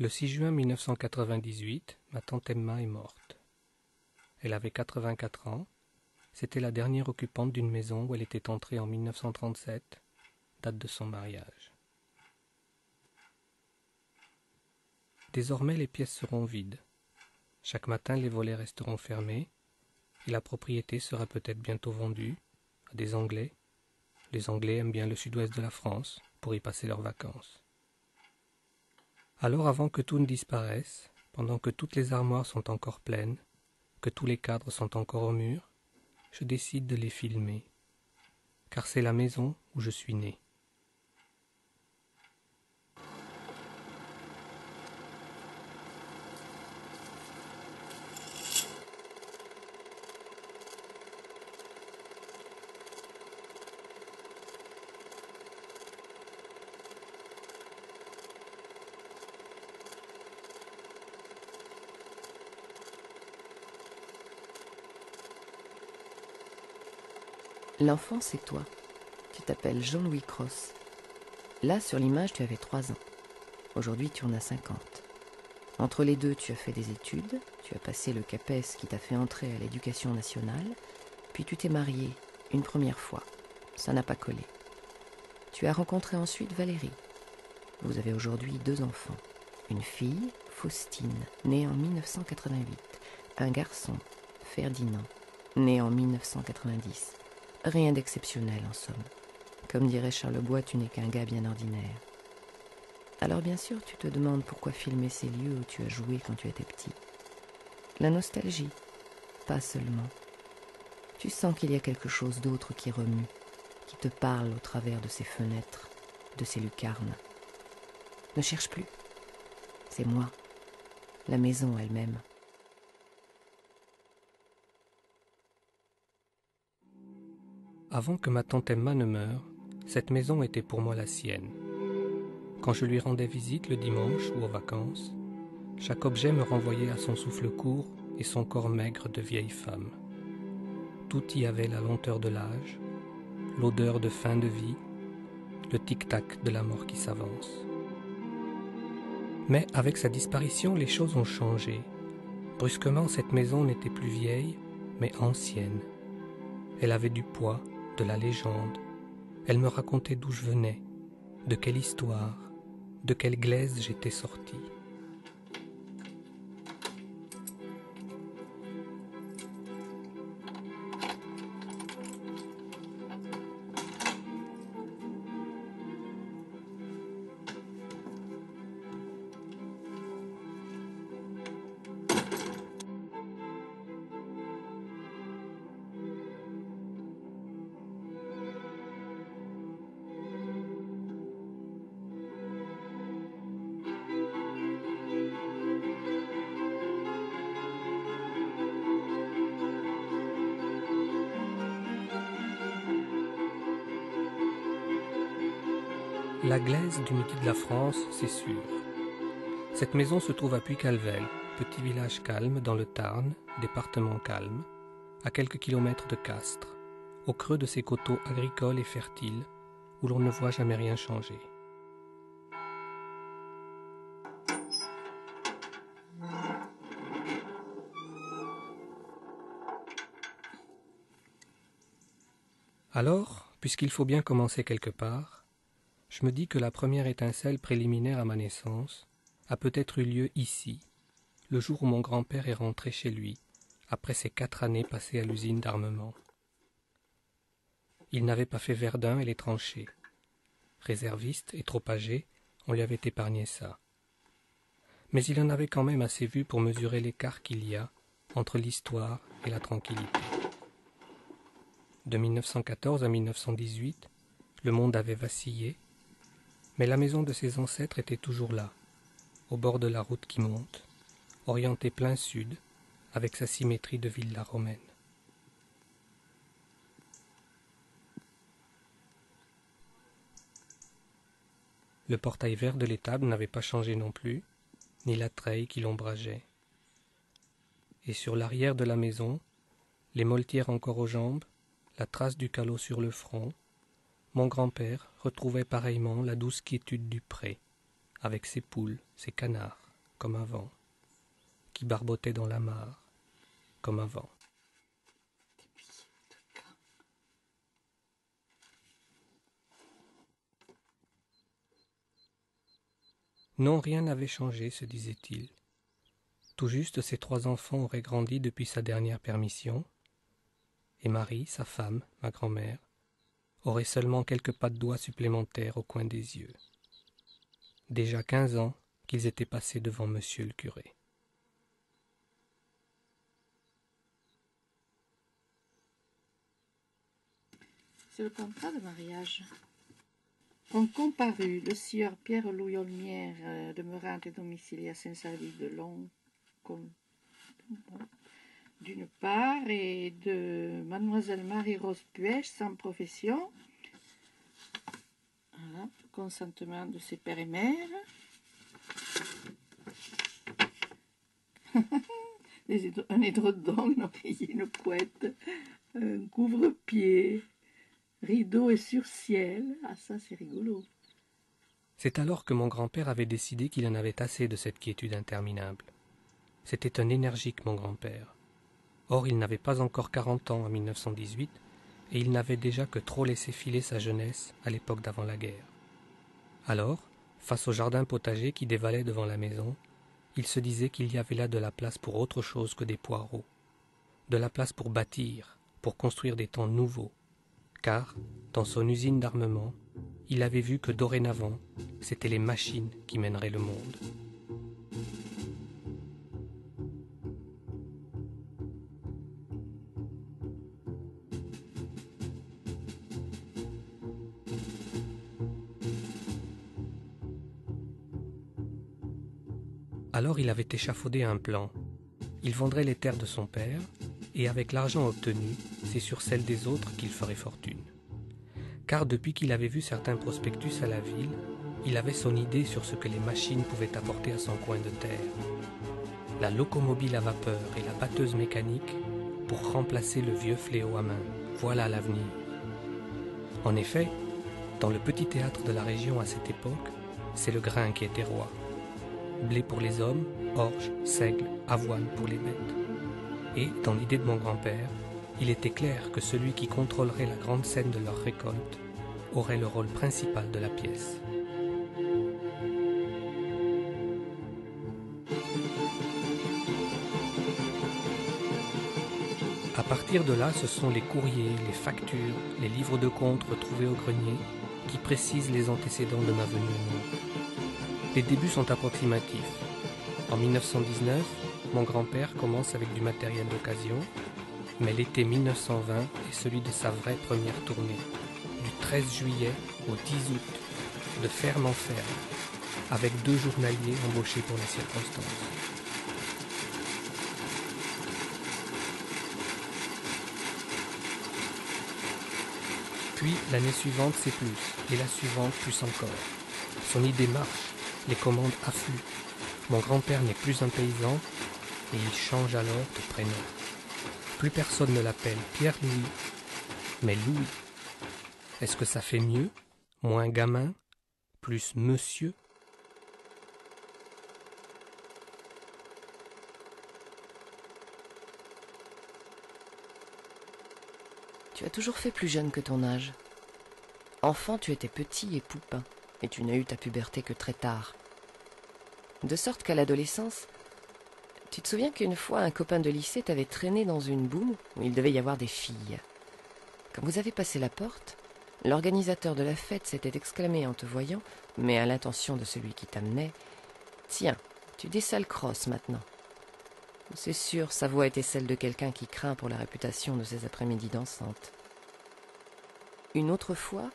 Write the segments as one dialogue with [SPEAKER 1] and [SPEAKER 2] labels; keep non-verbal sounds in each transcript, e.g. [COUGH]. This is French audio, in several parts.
[SPEAKER 1] Le 6 juin 1998, ma tante Emma est morte. Elle avait 84 ans. C'était la dernière occupante d'une maison où elle était entrée en 1937, date de son mariage. Désormais, les pièces seront vides. Chaque matin, les volets resteront fermés et la propriété sera peut-être bientôt vendue à des Anglais. Les Anglais aiment bien le sud-ouest de la France pour y passer leurs vacances. Alors avant que tout ne disparaisse, pendant que toutes les armoires sont encore pleines, que tous les cadres sont encore au mur, je décide de les filmer, car c'est la maison où je suis né.
[SPEAKER 2] L'enfant, c'est toi. Tu t'appelles Jean-Louis Cross. Là, sur l'image, tu avais 3 ans. Aujourd'hui, tu en as 50. Entre les deux, tu as fait des études, tu as passé le CAPES qui t'a fait entrer à l'éducation nationale, puis tu t'es marié une première fois. Ça n'a pas collé. Tu as rencontré ensuite Valérie. Vous avez aujourd'hui deux enfants. Une fille, Faustine, née en 1988. Un garçon, Ferdinand, né en 1990. Rien d'exceptionnel en somme. Comme dirait Charles Bois, tu n'es qu'un gars bien ordinaire. Alors bien sûr, tu te demandes pourquoi filmer ces lieux où tu as joué quand tu étais petit. La nostalgie, pas seulement. Tu sens qu'il y a quelque chose d'autre qui remue, qui te parle au travers de ces fenêtres, de ces lucarnes. Ne cherche plus. C'est moi, la maison elle-même.
[SPEAKER 1] Avant que ma tante Emma ne meure, cette maison était pour moi la sienne. Quand je lui rendais visite le dimanche ou aux vacances, chaque objet me renvoyait à son souffle court et son corps maigre de vieille femme. Tout y avait la lenteur de l'âge, l'odeur de fin de vie, le tic-tac de la mort qui s'avance. Mais avec sa disparition, les choses ont changé. Brusquement, cette maison n'était plus vieille, mais ancienne. Elle avait du poids, de la légende. Elle me racontait d'où je venais, de quelle histoire, de quelle glaise j'étais sorti. La glaise du midi de la France, c'est sûr. Cette maison se trouve à Puy-Calvel, petit village calme dans le Tarn, département calme, à quelques kilomètres de Castres, au creux de ces coteaux agricoles et fertiles où l'on ne voit jamais rien changer. Alors, puisqu'il faut bien commencer quelque part, je me dis que la première étincelle préliminaire à ma naissance a peut-être eu lieu ici, le jour où mon grand-père est rentré chez lui, après ses quatre années passées à l'usine d'armement. Il n'avait pas fait Verdun et les tranchées. Réserviste et trop âgé, on lui avait épargné ça. Mais il en avait quand même assez vu pour mesurer l'écart qu'il y a entre l'histoire et la tranquillité. De 1914 à 1918, le monde avait vacillé, mais la maison de ses ancêtres était toujours là, au bord de la route qui monte, orientée plein sud, avec sa symétrie de villa romaine. Le portail vert de l'étable n'avait pas changé non plus, ni la treille qui l'ombrageait. Et sur l'arrière de la maison, les moltières encore aux jambes, la trace du calot sur le front, mon grand-père retrouvait pareillement la douce quiétude du pré, avec ses poules, ses canards, comme avant, qui barbotait dans la mare, comme avant. Non, rien n'avait changé, se disait-il. Tout juste ses trois enfants auraient grandi depuis sa dernière permission, et Marie, sa femme, ma grand-mère, aurait seulement quelques pas de doigts supplémentaires au coin des yeux. Déjà quinze ans qu'ils étaient passés devant monsieur le curé.
[SPEAKER 3] C'est le contrat de mariage. Ont comparu le sieur Pierre-Louis Olmière, euh, demeurant et domicilié à Saint-Servi de Long, d'une part, et de mademoiselle Marie-Rose Puech, sans profession, voilà, consentement de ses pères et mères, [LAUGHS] un édredon, une oreiller, couette, un couvre-pied, rideau et sur-ciel. Ah, ça, c'est rigolo.
[SPEAKER 1] C'est alors que mon grand-père avait décidé qu'il en avait assez de cette quiétude interminable. C'était un énergique, mon grand-père. Or, il n'avait pas encore quarante ans en 1918, et il n'avait déjà que trop laissé filer sa jeunesse à l'époque d'avant la guerre. Alors, face au jardin potager qui dévalait devant la maison, il se disait qu'il y avait là de la place pour autre chose que des poireaux, de la place pour bâtir, pour construire des temps nouveaux, car, dans son usine d'armement, il avait vu que dorénavant, c'étaient les machines qui mèneraient le monde. Alors il avait échafaudé un plan. Il vendrait les terres de son père, et avec l'argent obtenu, c'est sur celles des autres qu'il ferait fortune. Car depuis qu'il avait vu certains prospectus à la ville, il avait son idée sur ce que les machines pouvaient apporter à son coin de terre. La locomobile à vapeur et la batteuse mécanique pour remplacer le vieux fléau à main. Voilà l'avenir. En effet, dans le petit théâtre de la région à cette époque, c'est le grain qui était roi blé pour les hommes, orge, seigle, avoine pour les bêtes. Et, dans l'idée de mon grand-père, il était clair que celui qui contrôlerait la grande scène de leur récolte aurait le rôle principal de la pièce. À partir de là, ce sont les courriers, les factures, les livres de comptes retrouvés au grenier qui précisent les antécédents de ma venue. Les débuts sont approximatifs. En 1919, mon grand-père commence avec du matériel d'occasion, mais l'été 1920 est celui de sa vraie première tournée, du 13 juillet au 10 août, de ferme en ferme, avec deux journaliers embauchés pour les circonstances. Puis l'année suivante c'est plus, et la suivante plus encore. Son idée marche, les commandes affluent. Mon grand-père n'est plus un paysan et il change alors de prénom. Plus personne ne l'appelle Pierre-Louis, mais Louis. Est-ce que ça fait mieux Moins gamin Plus monsieur?
[SPEAKER 2] Tu as toujours fait plus jeune que ton âge. Enfant, tu étais petit et poupin, et tu n'as eu ta puberté que très tard. De sorte qu'à l'adolescence, tu te souviens qu'une fois un copain de lycée t'avait traîné dans une boum où il devait y avoir des filles. Quand vous avez passé la porte, l'organisateur de la fête s'était exclamé en te voyant, mais à l'intention de celui qui t'amenait Tiens, tu dessales crosse maintenant. C'est sûr, sa voix était celle de quelqu'un qui craint pour la réputation de ses après-midi dansantes. Une autre fois,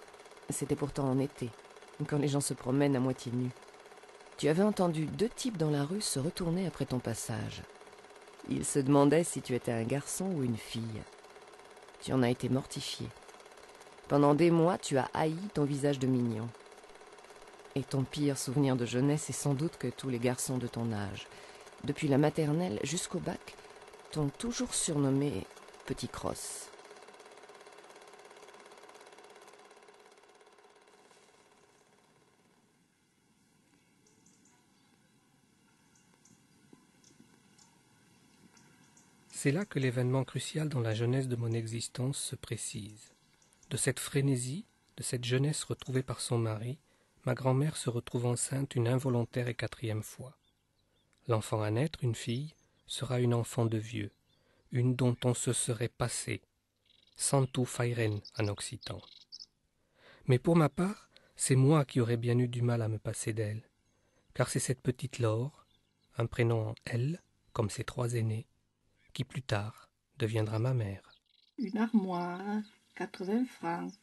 [SPEAKER 2] c'était pourtant en été, quand les gens se promènent à moitié nus. Tu avais entendu deux types dans la rue se retourner après ton passage. Ils se demandaient si tu étais un garçon ou une fille. Tu en as été mortifié. Pendant des mois, tu as haï ton visage de mignon. Et ton pire souvenir de jeunesse est sans doute que tous les garçons de ton âge, depuis la maternelle jusqu'au bac, t'ont toujours surnommé Petit Crosse.
[SPEAKER 1] C'est là que l'événement crucial dans la jeunesse de mon existence se précise. De cette frénésie, de cette jeunesse retrouvée par son mari, ma grand-mère se retrouve enceinte une involontaire et quatrième fois. L'enfant à naître, une fille, sera une enfant de vieux, une dont on se serait passé, santu fairen en occitan. Mais pour ma part, c'est moi qui aurais bien eu du mal à me passer d'elle, car c'est cette petite Laure, un prénom en L, comme ses trois aînés, qui plus tard deviendra ma mère.
[SPEAKER 3] Une armoire, 80 francs,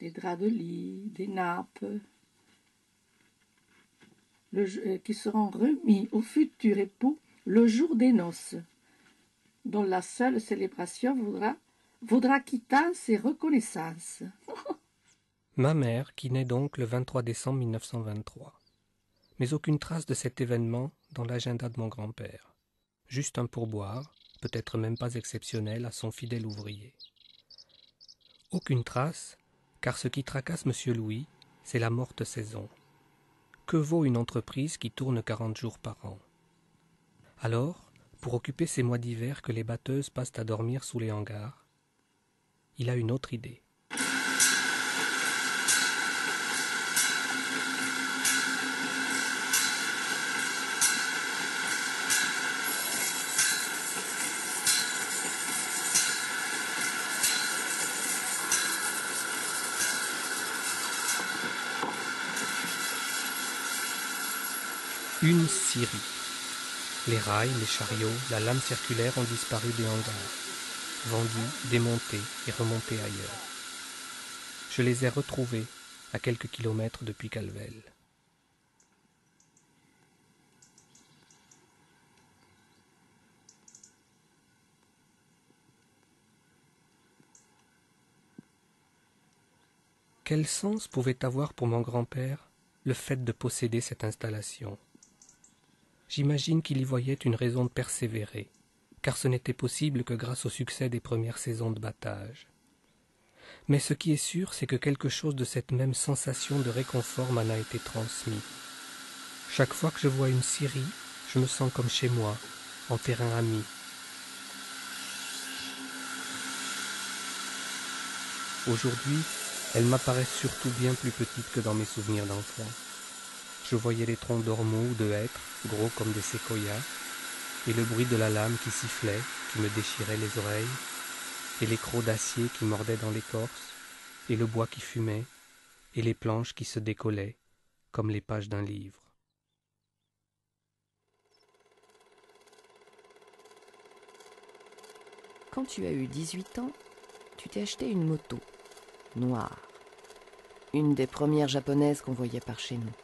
[SPEAKER 3] des draps de lit, des nappes, euh, qui seront remis au futur époux le jour des noces, dont la seule célébration voudra, voudra quittance et reconnaissance. [LAUGHS]
[SPEAKER 1] Ma mère, qui naît donc le 23 décembre 1923. Mais aucune trace de cet événement dans l'agenda de mon grand-père. Juste un pourboire, peut-être même pas exceptionnel, à son fidèle ouvrier. Aucune trace, car ce qui tracasse M. Louis, c'est la morte saison. Que vaut une entreprise qui tourne quarante jours par an? Alors, pour occuper ces mois d'hiver que les batteuses passent à dormir sous les hangars, il a une autre idée. Une scierie. Les rails, les chariots, la lame circulaire ont disparu des hangars, vendus, démontés et remontés ailleurs. Je les ai retrouvés à quelques kilomètres depuis Calvel. Quel sens pouvait avoir pour mon grand-père le fait de posséder cette installation? J'imagine qu'il y voyait une raison de persévérer, car ce n'était possible que grâce au succès des premières saisons de battage. Mais ce qui est sûr, c'est que quelque chose de cette même sensation de réconfort m'en a été transmis. Chaque fois que je vois une scierie, je me sens comme chez moi, en terrain ami. Aujourd'hui, elle m'apparaît surtout bien plus petite que dans mes souvenirs d'enfant. Je voyais les troncs d'ormeaux ou de hêtres, gros comme des séquoias, et le bruit de la lame qui sifflait, qui me déchirait les oreilles, et les crocs d'acier qui mordaient dans l'écorce, et le bois qui fumait, et les planches qui se décollaient, comme les pages d'un livre.
[SPEAKER 2] Quand tu as eu 18 ans, tu t'es acheté une moto, noire, une des premières japonaises qu'on voyait par chez nous.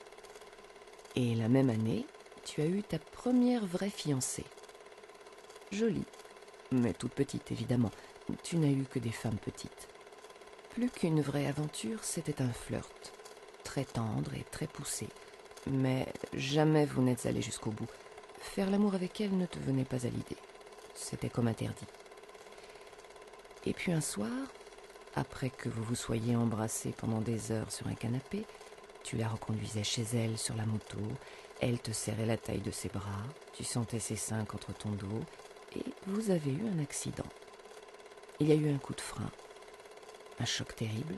[SPEAKER 2] Et la même année, tu as eu ta première vraie fiancée. Jolie, mais toute petite évidemment. Tu n'as eu que des femmes petites. Plus qu'une vraie aventure, c'était un flirt. Très tendre et très poussé. Mais jamais vous n'êtes allé jusqu'au bout. Faire l'amour avec elle ne te venait pas à l'idée. C'était comme interdit. Et puis un soir, après que vous vous soyez embrassés pendant des heures sur un canapé, tu la reconduisais chez elle sur la moto, elle te serrait la taille de ses bras, tu sentais ses seins contre ton dos, et vous avez eu un accident. Il y a eu un coup de frein, un choc terrible,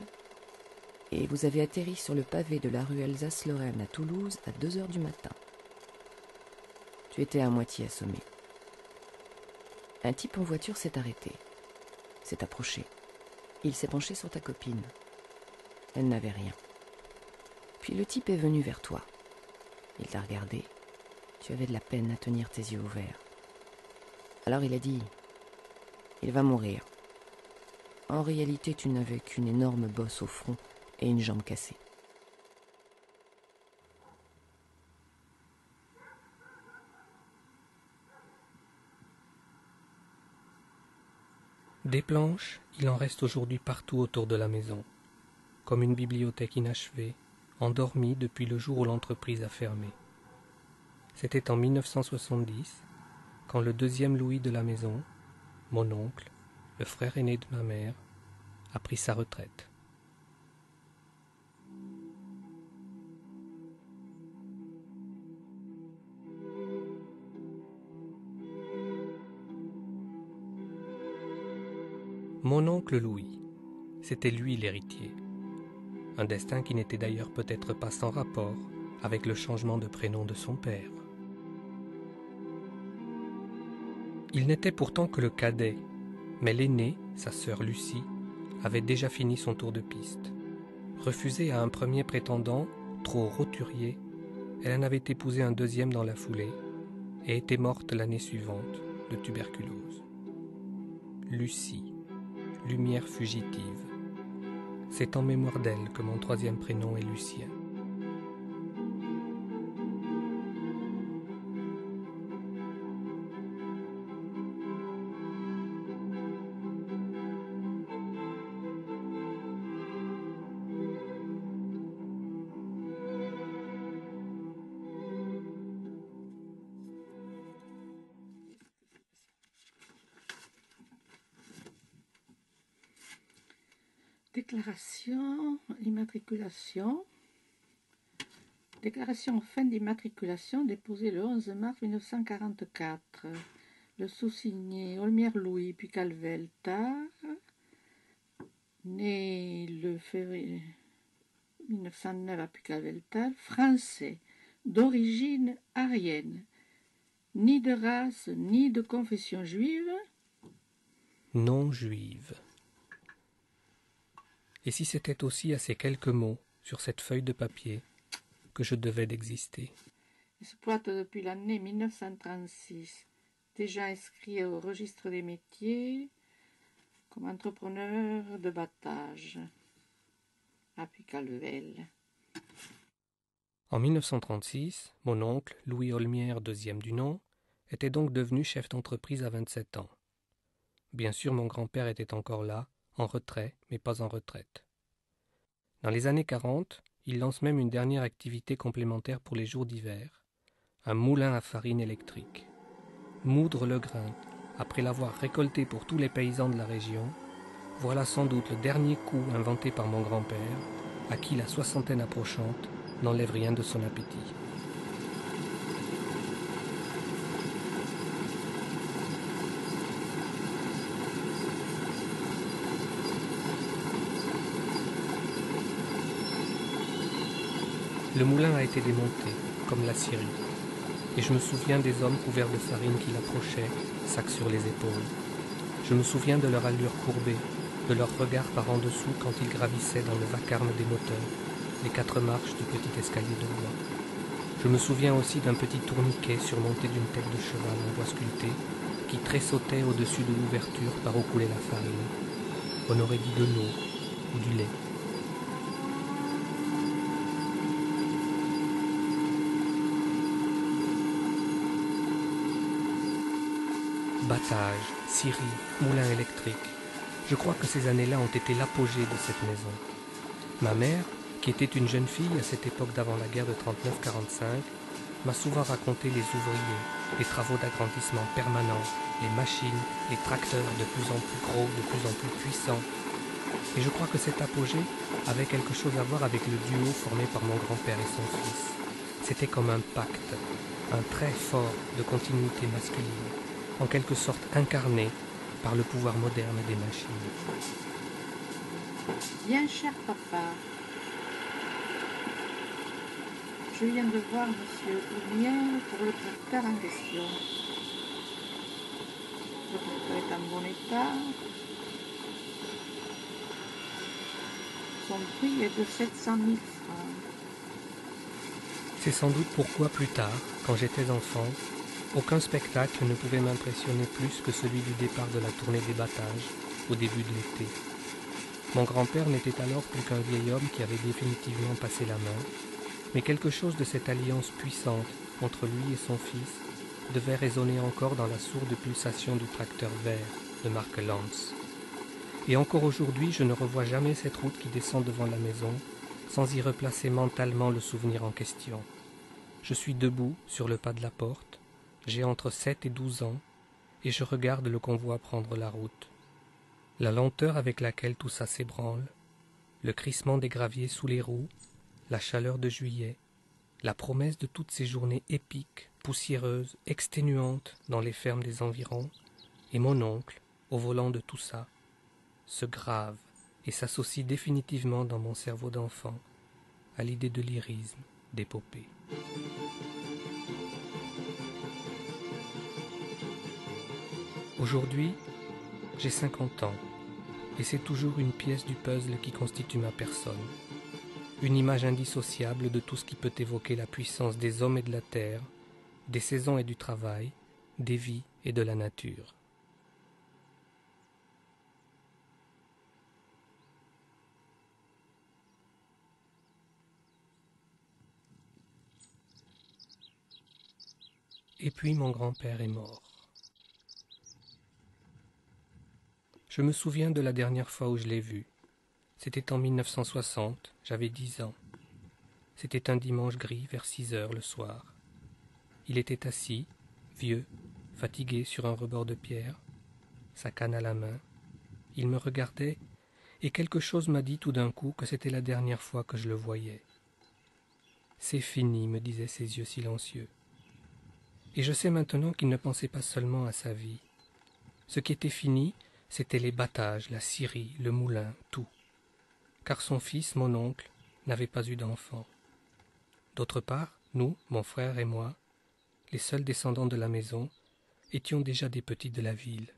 [SPEAKER 2] et vous avez atterri sur le pavé de la rue Alsace-Lorraine à Toulouse à deux heures du matin. Tu étais à moitié assommé. Un type en voiture s'est arrêté, s'est approché. Il s'est penché sur ta copine. Elle n'avait rien. Puis le type est venu vers toi. Il t'a regardé. Tu avais de la peine à tenir tes yeux ouverts. Alors il a dit Il va mourir. En réalité, tu n'avais qu'une énorme bosse au front et une jambe cassée.
[SPEAKER 1] Des planches, il en reste aujourd'hui partout autour de la maison, comme une bibliothèque inachevée, endormi depuis le jour où l'entreprise a fermé. C'était en 1970, quand le deuxième Louis de la maison, mon oncle, le frère aîné de ma mère, a pris sa retraite. Mon oncle Louis, c'était lui l'héritier. Un destin qui n'était d'ailleurs peut-être pas sans rapport avec le changement de prénom de son père. Il n'était pourtant que le cadet, mais l'aîné, sa sœur Lucie, avait déjà fini son tour de piste. Refusée à un premier prétendant, trop roturier, elle en avait épousé un deuxième dans la foulée et était morte l'année suivante de tuberculose. Lucie, lumière fugitive. C'est en mémoire d'elle que mon troisième prénom est Lucien.
[SPEAKER 3] Déclaration fin d'immatriculation déposée le 11 mars 1944. Le sous-signé Olmière Louis, puis né le février 1909 à Pucalveltal, français, d'origine arienne, ni de race ni de confession juive,
[SPEAKER 1] non juive. Et si c'était aussi à ces quelques mots, sur cette feuille de papier, que je devais d'exister
[SPEAKER 3] exploite depuis l'année 1936, déjà inscrit au registre des métiers comme entrepreneur de battage à Picalvel.
[SPEAKER 1] En 1936, mon oncle, Louis Olmière, deuxième du nom, était donc devenu chef d'entreprise à 27 ans. Bien sûr, mon grand-père était encore là, en retrait, mais pas en retraite. Dans les années 40, il lance même une dernière activité complémentaire pour les jours d'hiver, un moulin à farine électrique. Moudre le grain, après l'avoir récolté pour tous les paysans de la région, voilà sans doute le dernier coup inventé par mon grand-père, à qui la soixantaine approchante n'enlève rien de son appétit. Le moulin a été démonté, comme la Syrie, et je me souviens des hommes couverts de farine qui l'approchaient, sacs sur les épaules. Je me souviens de leur allure courbée, de leur regard par en dessous quand ils gravissaient dans le vacarme des moteurs, les quatre marches du petit escalier de bois. Je me souviens aussi d'un petit tourniquet surmonté d'une tête de cheval en bois sculpté qui tressautait au-dessus de l'ouverture par où coulait la farine. On aurait dit de l'eau ou du lait. Battage, scierie, moulin électrique. Je crois que ces années-là ont été l'apogée de cette maison. Ma mère, qui était une jeune fille à cette époque d'avant la guerre de 39-45, m'a souvent raconté les ouvriers, les travaux d'agrandissement permanents, les machines, les tracteurs de plus en plus gros, de plus en plus puissants. Et je crois que cet apogée avait quelque chose à voir avec le duo formé par mon grand-père et son fils. C'était comme un pacte, un trait fort de continuité masculine en quelque sorte incarné par le pouvoir moderne des machines.
[SPEAKER 3] Bien cher papa, je viens de voir monsieur Oulmière pour le tracteur en question. Le tracteur est en bon état. Son prix est de 700 000 francs.
[SPEAKER 1] C'est sans doute pourquoi plus tard, quand j'étais enfant, aucun spectacle ne pouvait m'impressionner plus que celui du départ de la tournée des battages, au début de l'été. Mon grand-père n'était alors plus qu'un vieil homme qui avait définitivement passé la main, mais quelque chose de cette alliance puissante entre lui et son fils devait résonner encore dans la sourde pulsation du tracteur vert de marque Lance. Et encore aujourd'hui, je ne revois jamais cette route qui descend devant la maison sans y replacer mentalement le souvenir en question. Je suis debout sur le pas de la porte, j'ai entre sept et douze ans, et je regarde le convoi prendre la route. La lenteur avec laquelle tout ça s'ébranle, le crissement des graviers sous les roues, la chaleur de juillet, la promesse de toutes ces journées épiques, poussiéreuses, exténuantes dans les fermes des environs, et mon oncle, au volant de tout ça, se grave et s'associe définitivement dans mon cerveau d'enfant à l'idée de lyrisme, d'épopée. Aujourd'hui, j'ai 50 ans et c'est toujours une pièce du puzzle qui constitue ma personne. Une image indissociable de tout ce qui peut évoquer la puissance des hommes et de la terre, des saisons et du travail, des vies et de la nature. Et puis mon grand-père est mort. Je me souviens de la dernière fois où je l'ai vu. C'était en 1960, j'avais dix ans. C'était un dimanche gris vers six heures le soir. Il était assis, vieux, fatigué sur un rebord de pierre, sa canne à la main. Il me regardait, et quelque chose m'a dit tout d'un coup que c'était la dernière fois que je le voyais. C'est fini, me disaient ses yeux silencieux. Et je sais maintenant qu'il ne pensait pas seulement à sa vie. Ce qui était fini, c'était les battages, la scierie, le moulin, tout. Car son fils, mon oncle, n'avait pas eu d'enfant. D'autre part, nous, mon frère et moi, les seuls descendants de la maison, étions déjà des petits de la ville.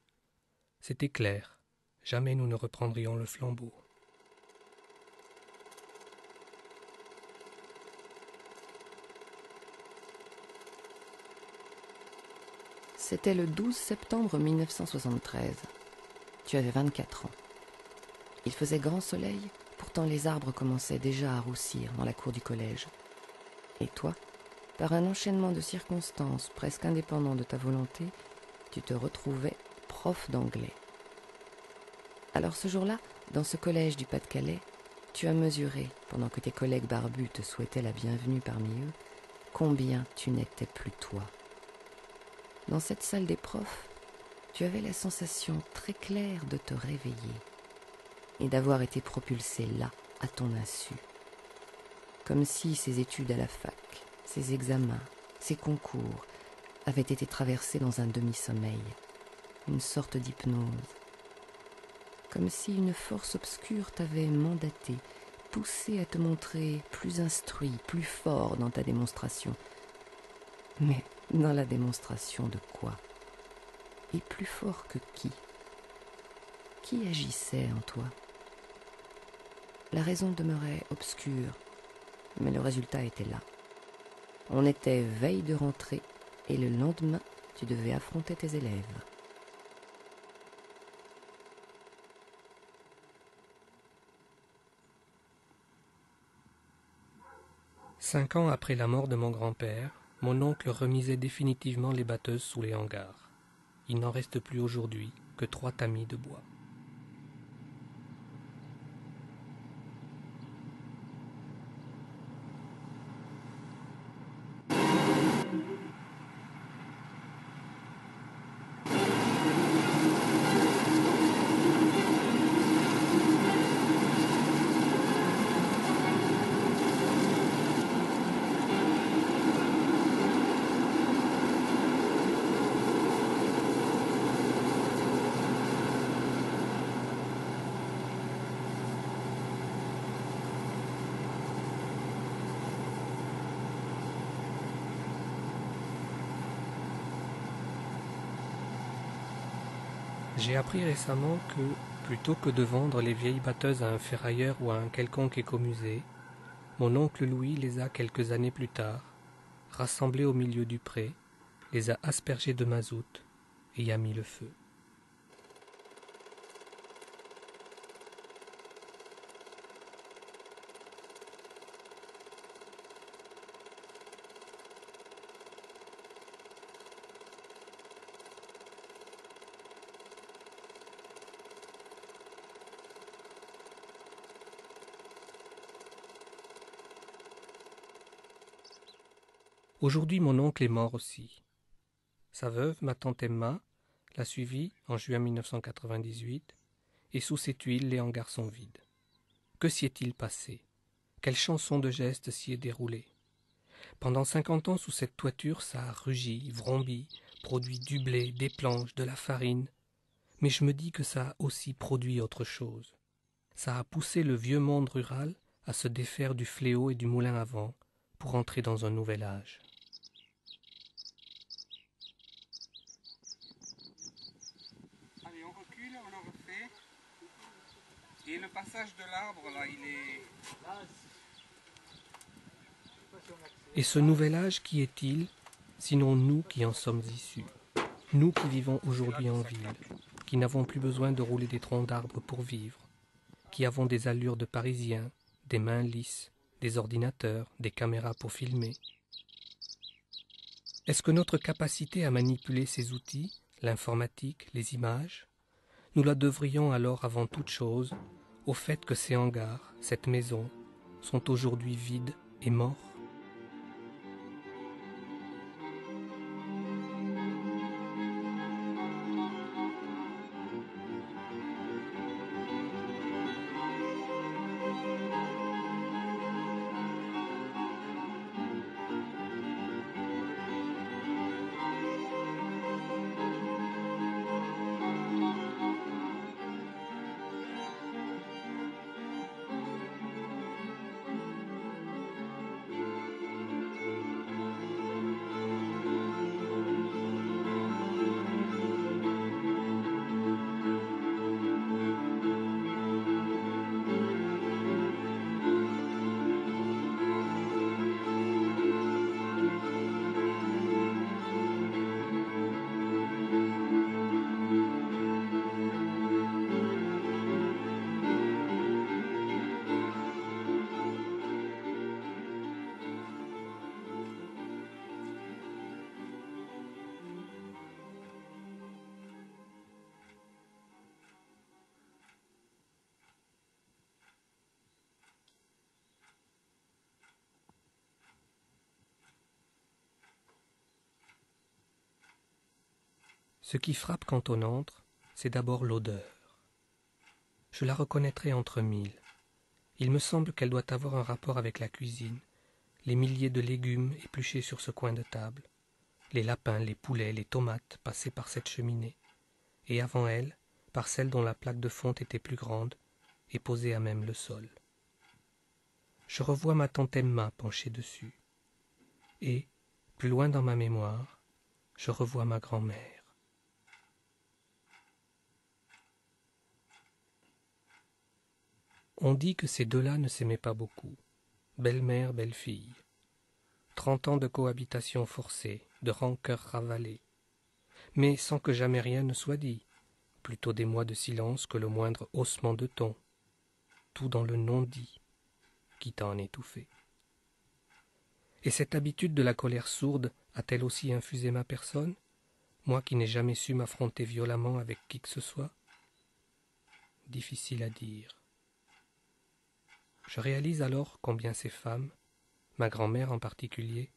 [SPEAKER 1] C'était clair, jamais nous ne reprendrions le flambeau.
[SPEAKER 2] C'était le 12 septembre 1973. Tu avais 24 ans. Il faisait grand soleil, pourtant les arbres commençaient déjà à roussir dans la cour du collège. Et toi, par un enchaînement de circonstances presque indépendants de ta volonté, tu te retrouvais prof d'anglais. Alors ce jour-là, dans ce collège du Pas-de-Calais, tu as mesuré, pendant que tes collègues barbus te souhaitaient la bienvenue parmi eux, combien tu n'étais plus toi. Dans cette salle des profs, tu avais la sensation très claire de te réveiller et d'avoir été propulsé là, à ton insu. Comme si ces études à la fac, ces examens, ces concours avaient été traversés dans un demi-sommeil, une sorte d'hypnose. Comme si une force obscure t'avait mandaté, poussé à te montrer plus instruit, plus fort dans ta démonstration. Mais dans la démonstration de quoi? Plus fort que qui? Qui agissait en toi? La raison demeurait obscure, mais le résultat était là. On était veille de rentrée et le lendemain, tu devais affronter tes élèves.
[SPEAKER 1] Cinq ans après la mort de mon grand-père, mon oncle remisait définitivement les batteuses sous les hangars. Il n'en reste plus aujourd'hui que trois tamis de bois. J'ai appris récemment que, plutôt que de vendre les vieilles batteuses à un ferrailleur ou à un quelconque écomusée, mon oncle Louis les a quelques années plus tard, rassemblées au milieu du pré, les a aspergées de mazout et y a mis le feu. Aujourd'hui, mon oncle est mort aussi. Sa veuve, ma tante Emma, l'a suivi en juin 1998, et sous cette huile, les hangars sont vides. Que s'y est-il passé? Quelle chanson de gestes s'y est déroulée? Pendant cinquante ans, sous cette toiture, ça a rugi, vrombi, produit du blé, des planches, de la farine. mais je me dis que ça a aussi produit autre chose. Ça a poussé le vieux monde rural à se défaire du fléau et du moulin à vent pour entrer dans un nouvel âge.
[SPEAKER 4] Allez, on recule, on le refait. Et le passage de l'arbre, là, il est...
[SPEAKER 1] Et ce nouvel âge, qui est-il, sinon nous qui en sommes issus Nous qui vivons aujourd'hui en ville, qui n'avons plus besoin de rouler des troncs d'arbres pour vivre, qui avons des allures de Parisiens, des mains lisses, des ordinateurs, des caméras pour filmer. Est-ce que notre capacité à manipuler ces outils, l'informatique, les images, nous la devrions alors avant toute chose au fait que ces hangars, cette maison, sont aujourd'hui vides et morts Ce qui frappe quand on entre, c'est d'abord l'odeur. Je la reconnaîtrai entre mille. Il me semble qu'elle doit avoir un rapport avec la cuisine, les milliers de légumes épluchés sur ce coin de table, les lapins, les poulets, les tomates passés par cette cheminée, et avant elle, par celle dont la plaque de fonte était plus grande et posée à même le sol. Je revois ma tante Emma penchée dessus, et, plus loin dans ma mémoire, je revois ma grand-mère. On dit que ces deux-là ne s'aimaient pas beaucoup. Belle-mère, belle-fille. Trente ans de cohabitation forcée, de rancœur ravalée. Mais sans que jamais rien ne soit dit. Plutôt des mois de silence que le moindre haussement de ton. Tout dans le non-dit, quitte à en. Et cette habitude de la colère sourde a-t-elle aussi infusé ma personne, moi qui n'ai jamais su m'affronter violemment avec qui que ce soit? Difficile à dire. Je réalise alors combien ces femmes, ma grand-mère en particulier,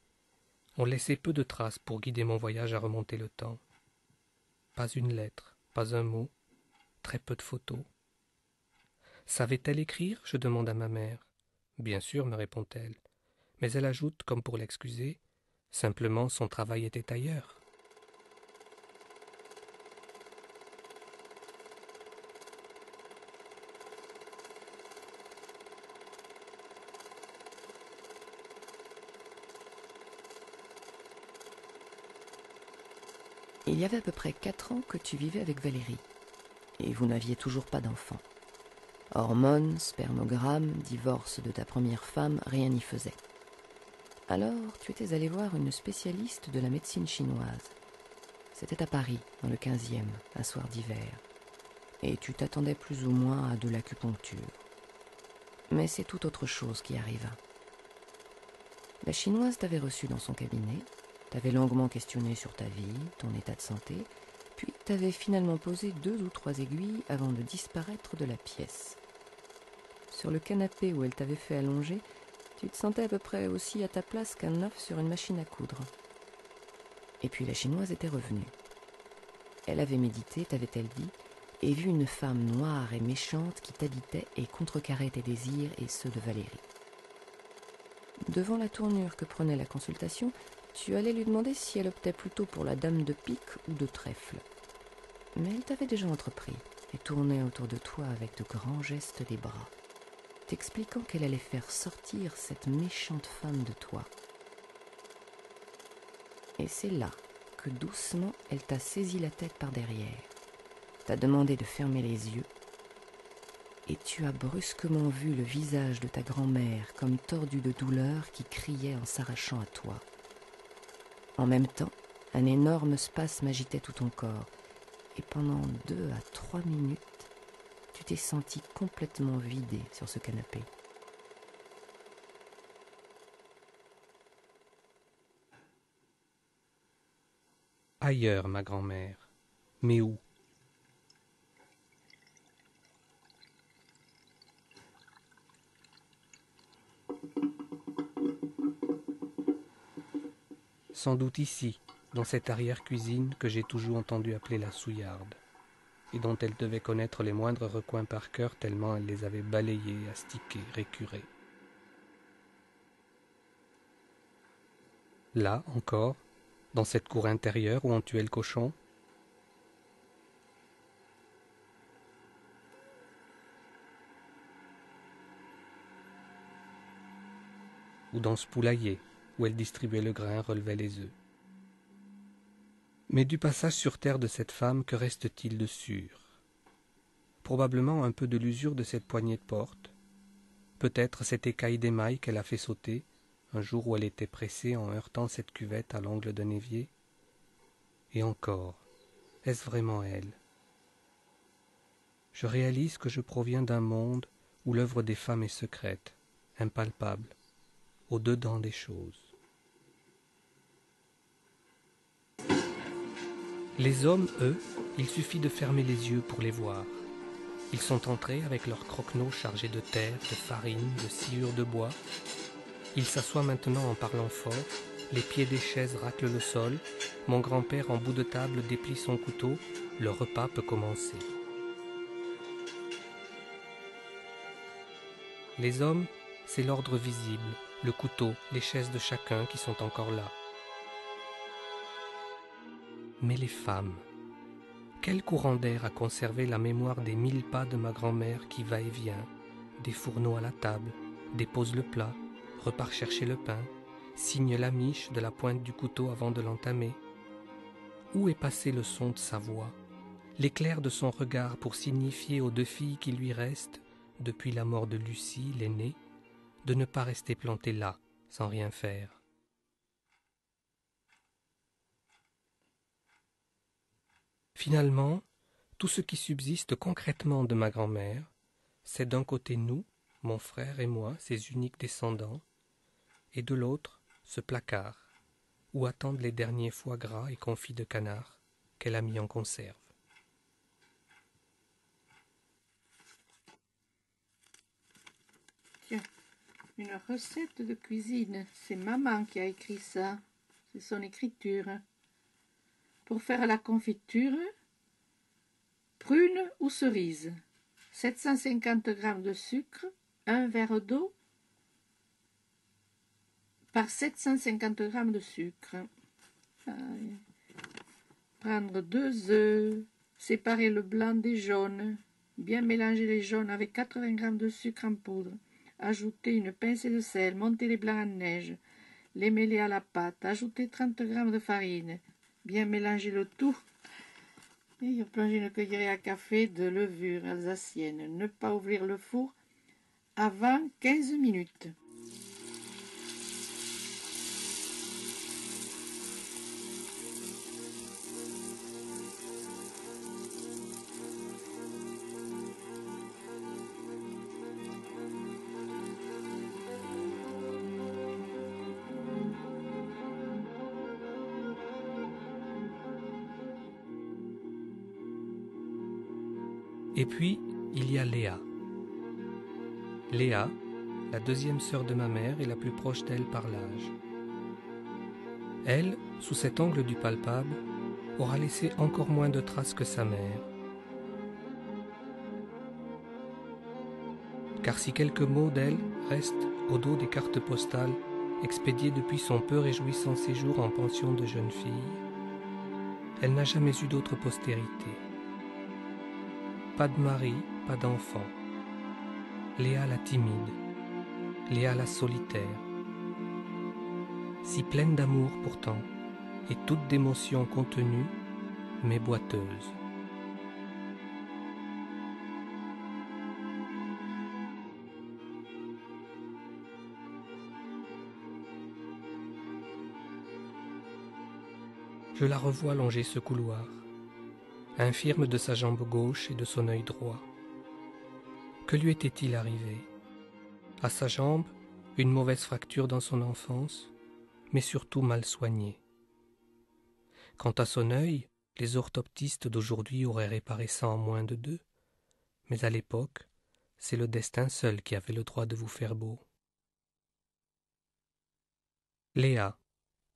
[SPEAKER 1] ont laissé peu de traces pour guider mon voyage à remonter le temps. Pas une lettre, pas un mot, très peu de photos. Savait-elle écrire? Je demande à ma mère. Bien sûr, me répond-elle, mais elle ajoute, comme pour l'excuser, simplement son travail était ailleurs.
[SPEAKER 2] Il y avait à peu près quatre ans que tu vivais avec Valérie, et vous n'aviez toujours pas d'enfant. Hormones, spermogramme, divorce de ta première femme, rien n'y faisait. Alors, tu étais allé voir une spécialiste de la médecine chinoise. C'était à Paris, dans le 15e, un soir d'hiver. Et tu t'attendais plus ou moins à de l'acupuncture. Mais c'est tout autre chose qui arriva. La chinoise t'avait reçu dans son cabinet, T'avais longuement questionné sur ta vie, ton état de santé, puis t'avais finalement posé deux ou trois aiguilles avant de disparaître de la pièce. Sur le canapé où elle t'avait fait allonger, tu te sentais à peu près aussi à ta place qu'un œuf sur une machine à coudre. Et puis la chinoise était revenue. Elle avait médité, t'avait-elle dit, et vu une femme noire et méchante qui t'habitait et contrecarrait tes désirs et ceux de Valérie. Devant la tournure que prenait la consultation, tu allais lui demander si elle optait plutôt pour la dame de pique ou de trèfle. Mais elle t'avait déjà entrepris et tournait autour de toi avec de grands gestes des bras, t'expliquant qu'elle allait faire sortir cette méchante femme de toi. Et c'est là que doucement elle t'a saisi la tête par derrière, t'a demandé de fermer les yeux, et tu as brusquement vu le visage de ta grand-mère comme tordu de douleur qui criait en s'arrachant à toi. En même temps, un énorme spasme agitait tout ton corps, et pendant deux à trois minutes, tu t'es senti complètement vidé sur ce canapé.
[SPEAKER 1] Ailleurs, ma grand-mère. Mais où? Sans doute ici, dans cette arrière-cuisine que j'ai toujours entendu appeler la souillarde, et dont elle devait connaître les moindres recoins par cœur tellement elle les avait balayés, astiqués, récurés. Là encore, dans cette cour intérieure où on tuait le cochon Ou dans ce poulailler où elle distribuait le grain, relevait les œufs. Mais du passage sur terre de cette femme, que reste-t-il de sûr? Probablement un peu de l'usure de cette poignée de porte, peut-être cette écaille d'émail qu'elle a fait sauter, un jour où elle était pressée en heurtant cette cuvette à l'angle d'un évier. Et encore, est-ce vraiment elle? Je réalise que je proviens d'un monde où l'œuvre des femmes est secrète, impalpable, au-dedans des choses. Les hommes, eux, il suffit de fermer les yeux pour les voir. Ils sont entrés avec leurs croquenots chargés de terre, de farine, de sciure de bois, il s'assoit maintenant en parlant fort, les pieds des chaises raclent le sol, mon grand-père en bout de table déplie son couteau, le repas peut commencer. Les hommes, c'est l'ordre visible, le couteau, les chaises de chacun qui sont encore là. Mais les femmes, quel courant d'air a conservé la mémoire des mille pas de ma grand-mère qui va et vient, des fourneaux à la table, dépose le plat, repart chercher le pain, signe la miche de la pointe du couteau avant de l'entamer? Où est passé le son de sa voix, l'éclair de son regard pour signifier aux deux filles qui lui restent, depuis la mort de Lucie, l'aînée, de ne pas rester plantées là, sans rien faire? Finalement, tout ce qui subsiste concrètement de ma grand-mère, c'est d'un côté nous, mon frère et moi, ses uniques descendants, et de l'autre ce placard où attendent les derniers foie gras et confits de canard qu'elle a mis en conserve.
[SPEAKER 3] Tiens, une recette de cuisine. C'est maman qui a écrit ça. C'est son écriture. Pour faire la confiture, prune ou cerise, 750 g de sucre, un verre d'eau, par 750 g de sucre. Prendre deux œufs, séparer le blanc des jaunes, bien mélanger les jaunes avec 80 g de sucre en poudre, ajouter une pincée de sel, monter les blancs en neige, les mêler à la pâte, ajouter 30 g de farine, bien mélanger le tout et plonger une cuillerée à café de levure alsacienne. Ne pas ouvrir le four avant 15 minutes.
[SPEAKER 1] Et puis, il y a Léa. Léa, la deuxième sœur de ma mère et la plus proche d'elle par l'âge. Elle, sous cet angle du palpable, aura laissé encore moins de traces que sa mère. Car si quelques mots d'elle restent au dos des cartes postales expédiées depuis son peu réjouissant séjour en pension de jeune fille, elle n'a jamais eu d'autre postérité. Pas de mari, pas d'enfant. Léa la timide, Léa la solitaire. Si pleine d'amour pourtant, et toute d'émotions contenues, mais boiteuse. Je la revois longer ce couloir, infirme de sa jambe gauche et de son œil droit. Que lui était-il arrivé? À sa jambe, une mauvaise fracture dans son enfance, mais surtout mal soignée. Quant à son œil, les orthoptistes d'aujourd'hui auraient réparé ça en moins de deux, mais à l'époque, c'est le destin seul qui avait le droit de vous faire beau. Léa,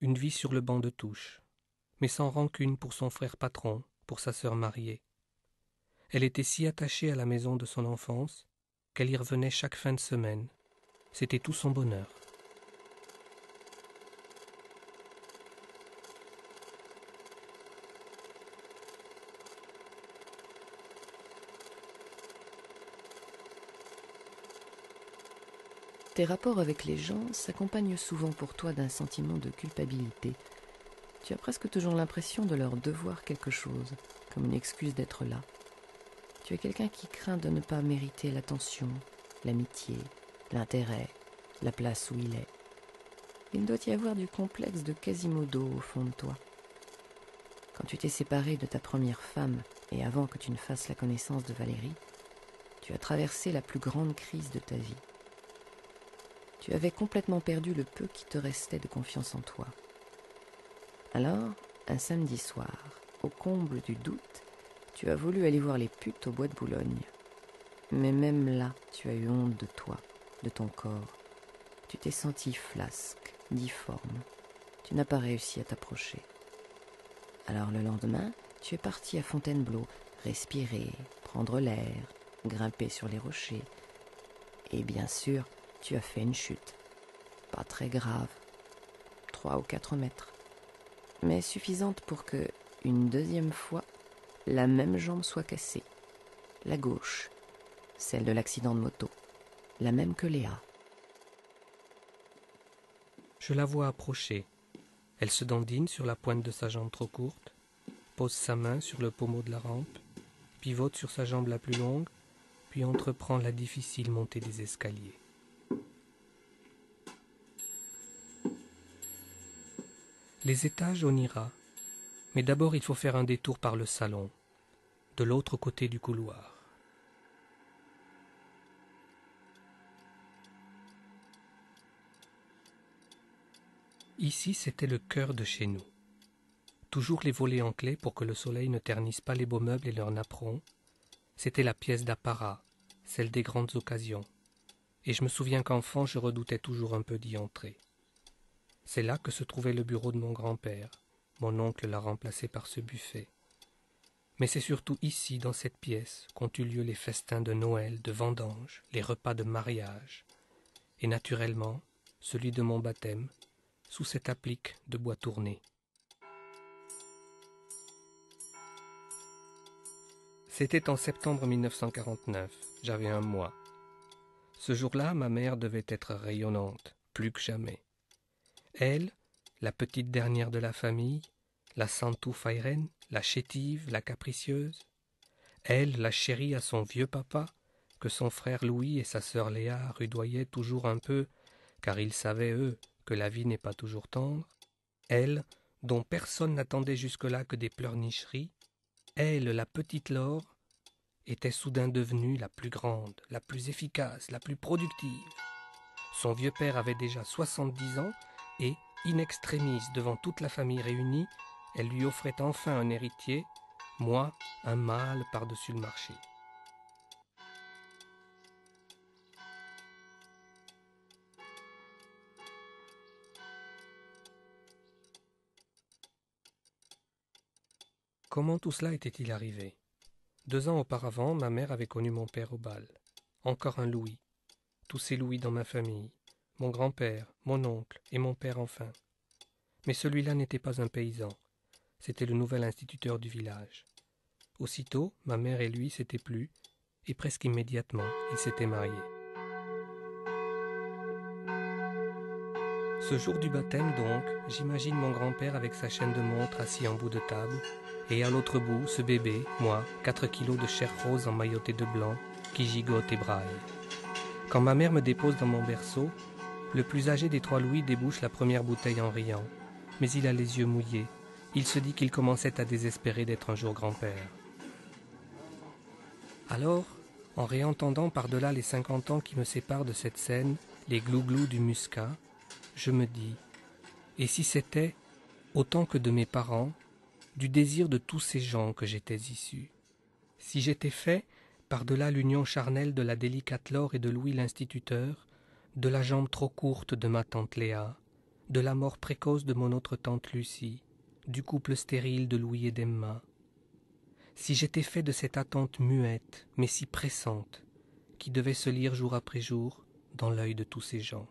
[SPEAKER 1] une vie sur le banc de touche mais sans rancune pour son frère patron, pour sa sœur mariée. Elle était si attachée à la maison de son enfance qu'elle y revenait chaque fin de semaine. C'était tout son bonheur.
[SPEAKER 2] Tes rapports avec les gens s'accompagnent souvent pour toi d'un sentiment de culpabilité, tu as presque toujours l'impression de leur devoir quelque chose, comme une excuse d'être là. Tu es quelqu'un qui craint de ne pas mériter l'attention, l'amitié, l'intérêt, la place où il est. Il doit y avoir du complexe de Quasimodo au fond de toi. Quand tu t'es séparé de ta première femme et avant que tu ne fasses la connaissance de Valérie, tu as traversé la plus grande crise de ta vie. Tu avais complètement perdu le peu qui te restait de confiance en toi. Alors, un samedi soir, au comble du doute, tu as voulu aller voir les putes au bois de Boulogne. Mais même là, tu as eu honte de toi, de ton corps. Tu t'es senti flasque, difforme. Tu n'as pas réussi à t'approcher. Alors le lendemain, tu es parti à Fontainebleau, respirer, prendre l'air, grimper sur les rochers. Et bien sûr, tu as fait une chute. Pas très grave. Trois ou quatre mètres mais suffisante pour que, une deuxième fois, la même jambe soit cassée. La gauche, celle de l'accident de moto, la même que Léa.
[SPEAKER 1] Je la vois approcher. Elle se dandine sur la pointe de sa jambe trop courte, pose sa main sur le pommeau de la rampe, pivote sur sa jambe la plus longue, puis entreprend la difficile montée des escaliers. Les étages, on ira. Mais d'abord, il faut faire un détour par le salon, de l'autre côté du couloir. Ici, c'était le cœur de chez nous. Toujours les volets en clé pour que le soleil ne ternisse pas les beaux meubles et leurs napperons. C'était la pièce d'apparat, celle des grandes occasions. Et je me souviens qu'enfant, je redoutais toujours un peu d'y entrer. C'est là que se trouvait le bureau de mon grand-père. Mon oncle l'a remplacé par ce buffet. Mais c'est surtout ici, dans cette pièce, qu'ont eu lieu les festins de Noël, de vendange, les repas de mariage, et naturellement celui de mon baptême, sous cette applique de bois tourné. C'était en septembre 1949, j'avais un mois. Ce jour-là, ma mère devait être rayonnante, plus que jamais. Elle, la petite dernière de la famille, la Santou Fairen, la chétive, la capricieuse. Elle, la chérie à son vieux papa, que son frère Louis et sa sœur Léa rudoyaient toujours un peu, car ils savaient, eux, que la vie n'est pas toujours tendre. Elle, dont personne n'attendait jusque-là que des pleurnicheries. Elle, la petite Laure, était soudain devenue la plus grande, la plus efficace, la plus productive. Son vieux père avait déjà soixante-dix ans et, in extremis devant toute la famille réunie, elle lui offrait enfin un héritier, moi, un mâle par-dessus le marché. Comment tout cela était-il arrivé? Deux ans auparavant, ma mère avait connu mon père au bal. Encore un Louis. Tous ces Louis dans ma famille mon grand-père, mon oncle et mon père enfin. Mais celui-là n'était pas un paysan, c'était le nouvel instituteur du village. Aussitôt, ma mère et lui s'étaient plu, et presque immédiatement, ils s'étaient mariés. Ce jour du baptême, donc, j'imagine mon grand-père avec sa chaîne de montre assis en bout de table, et à l'autre bout, ce bébé, moi, quatre kilos de chair rose emmailloté de blanc, qui gigote et braille. Quand ma mère me dépose dans mon berceau, le plus âgé des trois Louis débouche la première bouteille en riant, mais il a les yeux mouillés. Il se dit qu'il commençait à désespérer d'être un jour grand-père. Alors, en réentendant par-delà les cinquante ans qui me séparent de cette scène les glou-glous du muscat, je me dis, et si c'était, autant que de mes parents, du désir de tous ces gens que j'étais issu? Si j'étais fait, par-delà l'union charnelle de la délicate Laure et de Louis l'instituteur, de la jambe trop courte de ma tante Léa, de la mort précoce de mon autre tante Lucie, du couple stérile de Louis et d'Emma, si j'étais fait de cette attente muette, mais si pressante, qui devait se lire jour après jour dans l'œil de tous ces gens.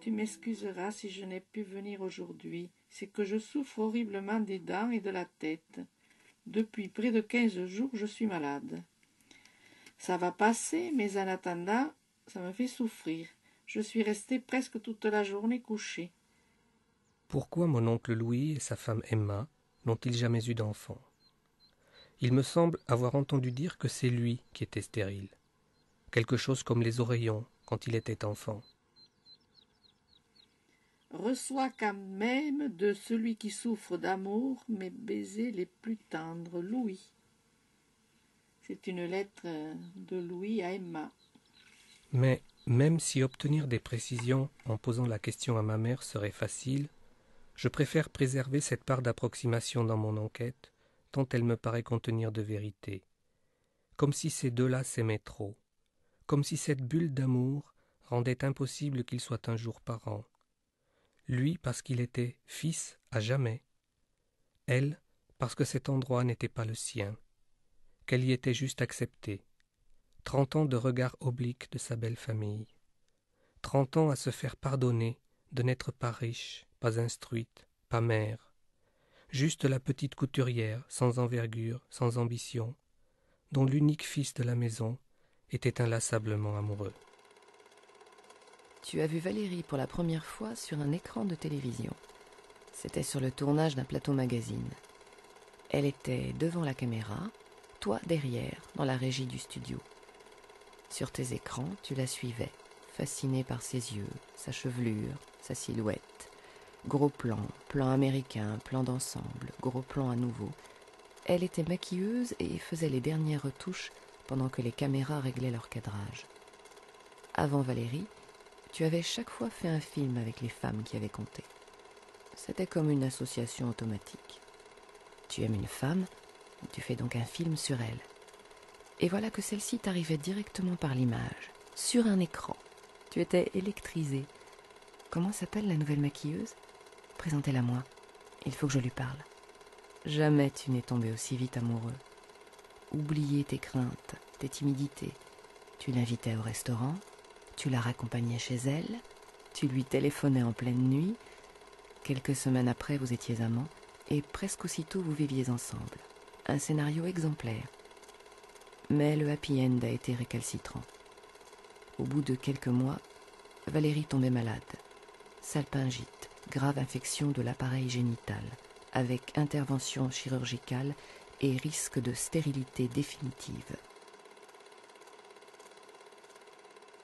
[SPEAKER 3] Tu m'excuseras si je n'ai pu venir aujourd'hui. C'est que je souffre horriblement des dents et de la tête. Depuis près de quinze jours, je suis malade. Ça va passer, mais en attendant, ça me fait souffrir. Je suis resté presque toute la journée couché.
[SPEAKER 1] Pourquoi mon oncle Louis et sa femme Emma n'ont-ils jamais eu d'enfant? Il me semble avoir entendu dire que c'est lui qui était stérile. Quelque chose comme les oreillons quand il était enfant
[SPEAKER 3] reçoit quand même de celui qui souffre d'amour mes baisers les plus tendres, Louis. C'est une lettre de Louis à Emma.
[SPEAKER 1] Mais même si obtenir des précisions en posant la question à ma mère serait facile, je préfère préserver cette part d'approximation dans mon enquête, tant elle me paraît contenir de vérité. Comme si ces deux-là s'aimaient trop, comme si cette bulle d'amour rendait impossible qu'ils soient un jour parents, lui parce qu'il était fils à jamais, elle parce que cet endroit n'était pas le sien, qu'elle y était juste acceptée, trente ans de regard oblique de sa belle famille, trente ans à se faire pardonner de n'être pas riche, pas instruite, pas mère, juste la petite couturière, sans envergure, sans ambition, dont l'unique fils de la maison était inlassablement amoureux.
[SPEAKER 2] Tu as vu Valérie pour la première fois sur un écran de télévision. C'était sur le tournage d'un plateau magazine. Elle était devant la caméra, toi derrière, dans la régie du studio. Sur tes écrans, tu la suivais, fasciné par ses yeux, sa chevelure, sa silhouette. Gros plan, plan américain, plan d'ensemble, gros plan à nouveau. Elle était maquilleuse et faisait les dernières retouches pendant que les caméras réglaient leur cadrage. Avant Valérie, tu avais chaque fois fait un film avec les femmes qui avaient compté. C'était comme une association automatique. Tu aimes une femme, tu fais donc un film sur elle. Et voilà que celle-ci t'arrivait directement par l'image, sur un écran. Tu étais électrisé. Comment s'appelle la nouvelle maquilleuse? Présentez-la moi. Il faut que je lui parle. Jamais tu n'es tombé aussi vite amoureux. Oubliez tes craintes, tes timidités. Tu l'invitais au restaurant, tu la raccompagnais chez elle, tu lui téléphonais en pleine nuit, quelques semaines après vous étiez amants, et presque aussitôt vous viviez ensemble. Un scénario exemplaire. Mais le happy end a été récalcitrant. Au bout de quelques mois, Valérie tombait malade. Salpingite, grave infection de l'appareil génital, avec intervention chirurgicale et risque de stérilité définitive.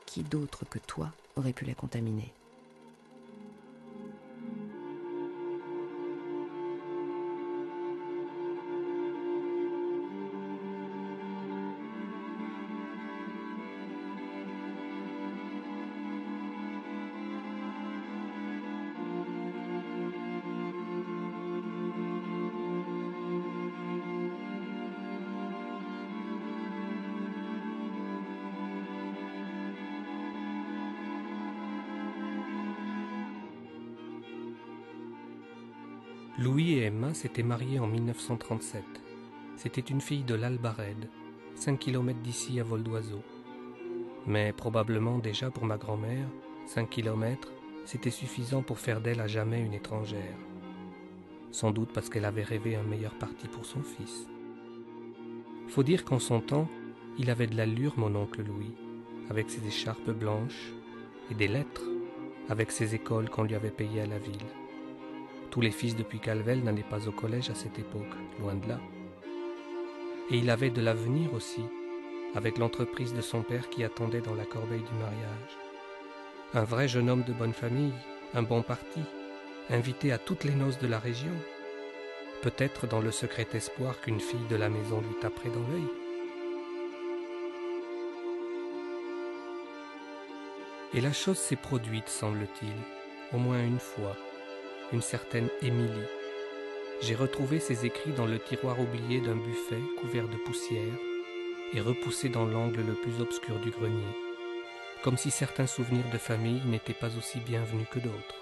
[SPEAKER 2] Qui d'autre que toi aurait pu la contaminer?
[SPEAKER 1] S'étaient mariés en 1937. C'était une fille de l'Albarède, 5 km d'ici à vol d'oiseau. Mais probablement déjà pour ma grand-mère, 5 km, c'était suffisant pour faire d'elle à jamais une étrangère. Sans doute parce qu'elle avait rêvé un meilleur parti pour son fils. Faut dire qu'en son temps, il avait de l'allure, mon oncle Louis, avec ses écharpes blanches et des lettres, avec ses écoles qu'on lui avait payées à la ville. Tous les fils depuis Calvel n'allaient pas au collège à cette époque, loin de là. Et il avait de l'avenir aussi, avec l'entreprise de son père qui attendait dans la corbeille du mariage. Un vrai jeune homme de bonne famille, un bon parti, invité à toutes les noces de la région, peut-être dans le secret espoir qu'une fille de la maison lui taperait dans l'œil. Et la chose s'est produite, semble-t-il, au moins une fois, une certaine Émilie. J'ai retrouvé ses écrits dans le tiroir oublié d'un buffet couvert de poussière et repoussé dans l'angle le plus obscur du grenier, comme si certains souvenirs de famille n'étaient pas aussi bienvenus que d'autres.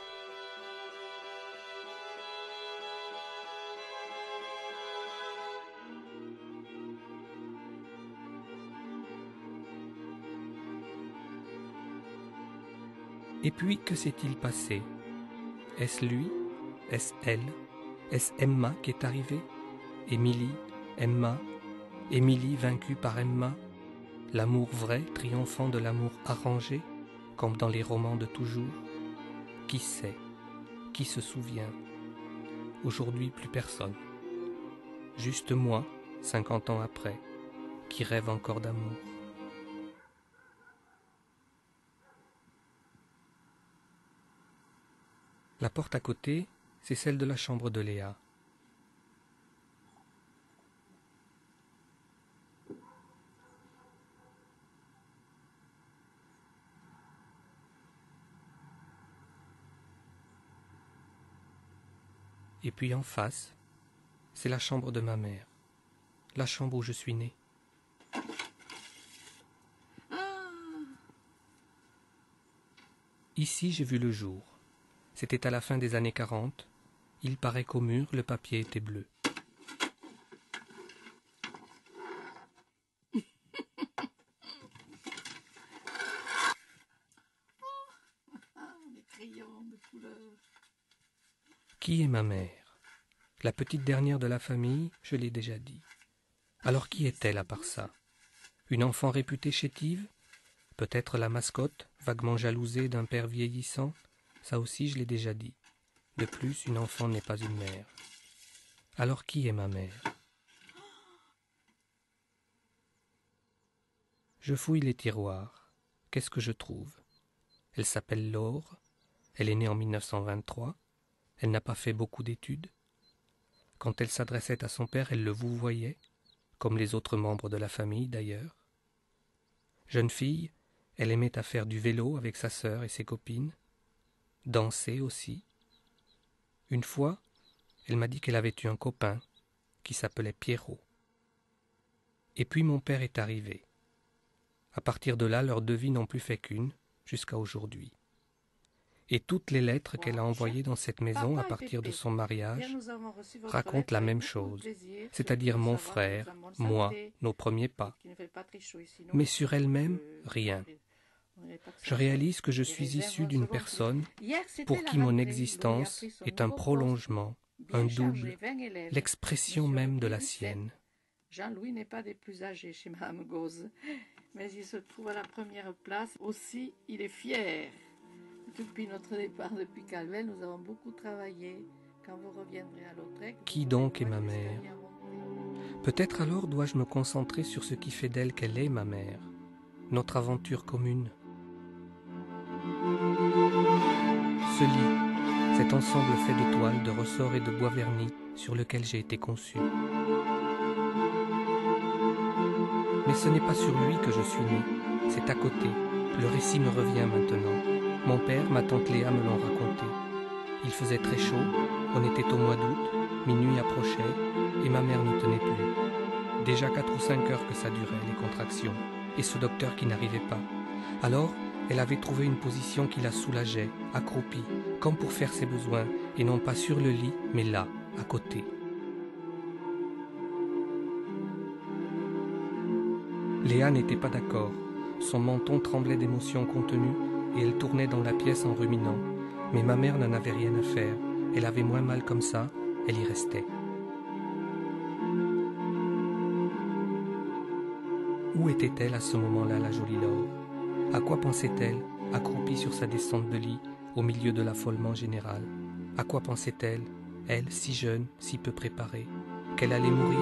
[SPEAKER 1] Et puis, que s'est-il passé? Est-ce lui? Est-ce elle Est-ce Emma qui est arrivée Émilie Emma Émilie vaincue par Emma L'amour vrai triomphant de l'amour arrangé, comme dans les romans de toujours Qui sait Qui se souvient? Aujourd'hui plus personne. Juste moi, cinquante ans après, qui rêve encore d'amour. La porte à côté, c'est celle de la chambre de Léa. Et puis en face, c'est la chambre de ma mère, la chambre où je suis né. Ici, j'ai vu le jour. C'était à la fin des années quarante, il paraît qu'au mur, le papier était bleu. Qui est ma mère? La petite dernière de la famille, je l'ai déjà dit. Alors qui est-elle à part ça? Une enfant réputée chétive? Peut-être la mascotte, vaguement jalousée d'un père vieillissant? Ça aussi je l'ai déjà dit. De plus, une enfant n'est pas une mère. Alors qui est ma mère? Je fouille les tiroirs. Qu'est-ce que je trouve? Elle s'appelle Laure. Elle est née en 1923. Elle n'a pas fait beaucoup d'études. Quand elle s'adressait à son père, elle le vouvoyait, comme les autres membres de la famille d'ailleurs. Jeune fille, elle aimait à faire du vélo avec sa sœur et ses copines, danser aussi, une fois, elle m'a dit qu'elle avait eu un copain qui s'appelait Pierrot. Et puis mon père est arrivé. À partir de là, leurs deux vies n'ont plus fait qu'une, jusqu'à aujourd'hui. Et toutes les lettres qu'elle a envoyées dans cette maison à partir de son mariage racontent la même chose, c'est-à-dire mon frère, moi, nos premiers pas. Mais sur elle-même, rien. Je réalise que je suis issu d'une personne pour qui mon existence est un prolongement, un double, l'expression même de la sienne.
[SPEAKER 3] Jean-Louis n'est pas des plus âgés chez Mme Gauze. mais il se trouve à la première place. Aussi, il est fier. Depuis notre départ depuis Calvel, nous avons beaucoup travaillé. Quand vous reviendrez à Lautrec...
[SPEAKER 1] Qui donc est ma mère Peut-être alors dois-je me concentrer sur ce qui fait d'elle qu'elle est ma mère, notre aventure commune. Ce lit, cet ensemble fait de toiles, de ressorts et de bois vernis sur lequel j'ai été conçu. Mais ce n'est pas sur lui que je suis né, c'est à côté. Le récit me revient maintenant. Mon père, ma tante Léa me l'ont raconté. Il faisait très chaud, on était au mois d'août, minuit approchait, et ma mère ne tenait plus. Déjà quatre ou cinq heures que ça durait, les contractions, et ce docteur qui n'arrivait pas. Alors, elle avait trouvé une position qui la soulageait, accroupie, comme pour faire ses besoins, et non pas sur le lit, mais là, à côté. Léa n'était pas d'accord. Son menton tremblait d'émotions contenues et elle tournait dans la pièce en ruminant. Mais ma mère n'en avait rien à faire. Elle avait moins mal comme ça, elle y restait. Où était-elle à ce moment-là, la jolie Laure? À quoi pensait-elle, accroupie sur sa descente de lit, au milieu de l'affolement général? À quoi pensait-elle, elle, si jeune, si peu préparée? Qu'elle allait mourir?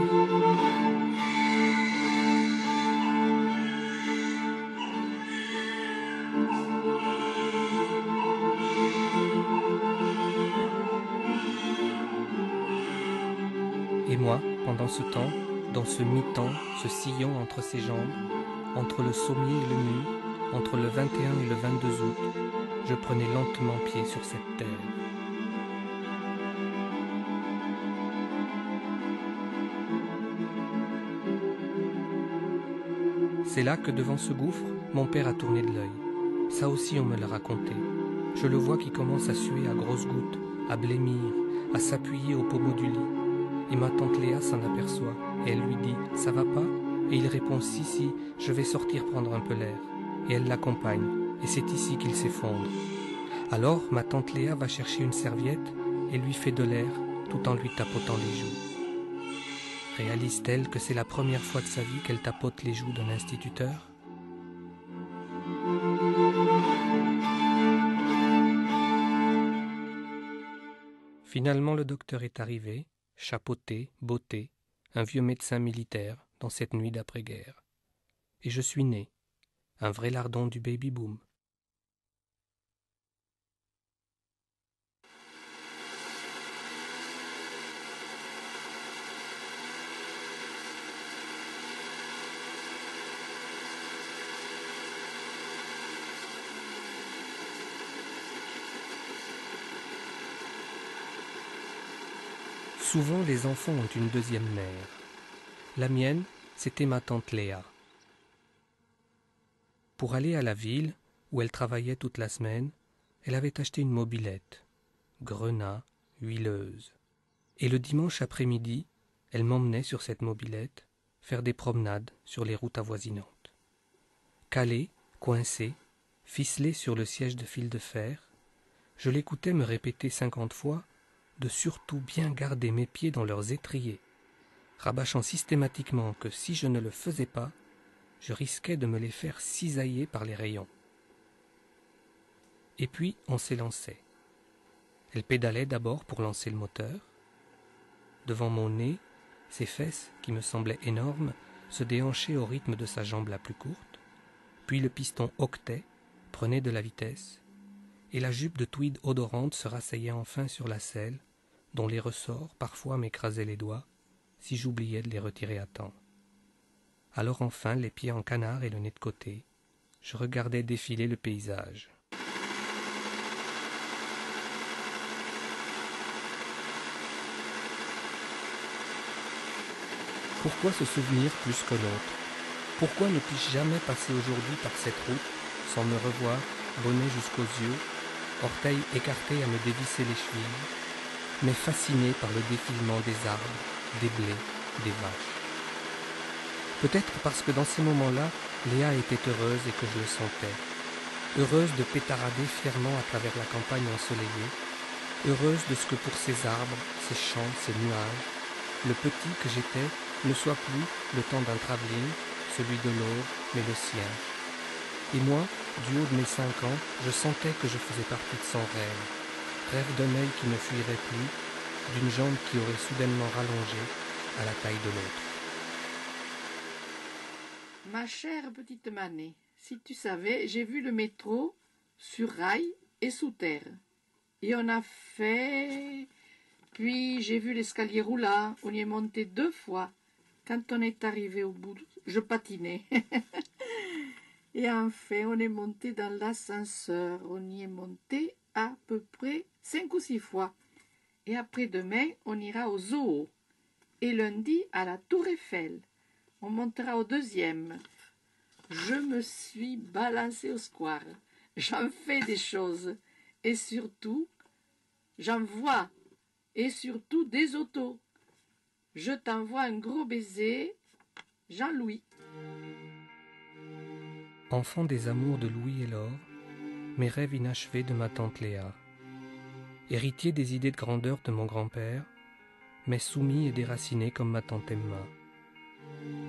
[SPEAKER 1] Et moi, pendant ce temps, dans ce mi-temps, ce sillon entre ses jambes, entre le sommier et le mur, entre le 21 et le 22 août, je prenais lentement pied sur cette terre. C'est là que devant ce gouffre, mon père a tourné de l'œil. Ça aussi on me l'a raconté. Je le vois qui commence à suer à grosses gouttes, à blêmir, à s'appuyer au pommeau du lit. Et ma tante Léa s'en aperçoit et elle lui dit Ça va pas? Et il répond Si, si, je vais sortir prendre un peu l'air. Et elle l'accompagne, et c'est ici qu'il s'effondre. Alors ma tante Léa va chercher une serviette et lui fait de l'air tout en lui tapotant les joues. Réalise-t-elle que c'est la première fois de sa vie qu'elle tapote les joues d'un instituteur? Finalement, le docteur est arrivé, chapeauté, botté, un vieux médecin militaire dans cette nuit d'après-guerre. Et je suis né, un vrai lardon du baby-boom. Souvent les enfants ont une deuxième mère. La mienne, c'était ma tante Léa. Pour aller à la ville, où elle travaillait toute la semaine, elle avait acheté une mobilette, grenat, huileuse. Et le dimanche après-midi, elle m'emmenait sur cette mobilette faire des promenades sur les routes avoisinantes. Calé, coincé, ficelé sur le siège de fil de fer, je l'écoutais me répéter cinquante fois de surtout bien garder mes pieds dans leurs étriers, rabâchant systématiquement que si je ne le faisais pas, je risquais de me les faire cisailler par les rayons. Et puis on s'élançait. Elle pédalait d'abord pour lancer le moteur. Devant mon nez, ses fesses, qui me semblaient énormes, se déhanchaient au rythme de sa jambe la plus courte, puis le piston octait, prenait de la vitesse, et la jupe de tweed odorante se rasseyait enfin sur la selle, dont les ressorts parfois m'écrasaient les doigts, si j'oubliais de les retirer à temps. Alors enfin, les pieds en canard et le nez de côté, je regardais défiler le paysage. Pourquoi ce souvenir plus que l'autre Pourquoi ne puis-je jamais passer aujourd'hui par cette route sans me revoir, bonnet jusqu'aux yeux, orteils écartés à me dévisser les chevilles, mais fasciné par le défilement des arbres, des blés, des vaches? Peut-être parce que dans ces moments-là, Léa était heureuse et que je le sentais. Heureuse de pétarader fièrement à travers la campagne ensoleillée, heureuse de ce que pour ces arbres, ces champs, ces nuages, le petit que j'étais ne soit plus, le temps d'un travelling, celui de l'autre, mais le sien. Et moi, du haut de mes cinq ans, je sentais que je faisais partie de son rêve. Rêve d'un œil qui ne fuirait plus, d'une jambe qui aurait soudainement rallongé à la taille de l'autre.
[SPEAKER 3] Ma chère petite Manée, si tu savais, j'ai vu le métro sur rail et sous terre. Et on a fait... Puis j'ai vu l'escalier roulant, on y est monté deux fois. Quand on est arrivé au bout, je patinais. [LAUGHS] et enfin, on est monté dans l'ascenseur. On y est monté à peu près cinq ou six fois. Et après-demain, on ira au zoo. Et lundi, à la Tour Eiffel. On montera au deuxième. Je me suis balancé au square. J'en fais des choses. Et surtout, j'en vois. Et surtout des autos. Je t'envoie un gros baiser. Jean-Louis.
[SPEAKER 1] Enfant des amours de Louis et Laure, mes rêves inachevés de ma tante Léa. Héritier des idées de grandeur de mon grand-père, mais soumis et déraciné comme ma tante Emma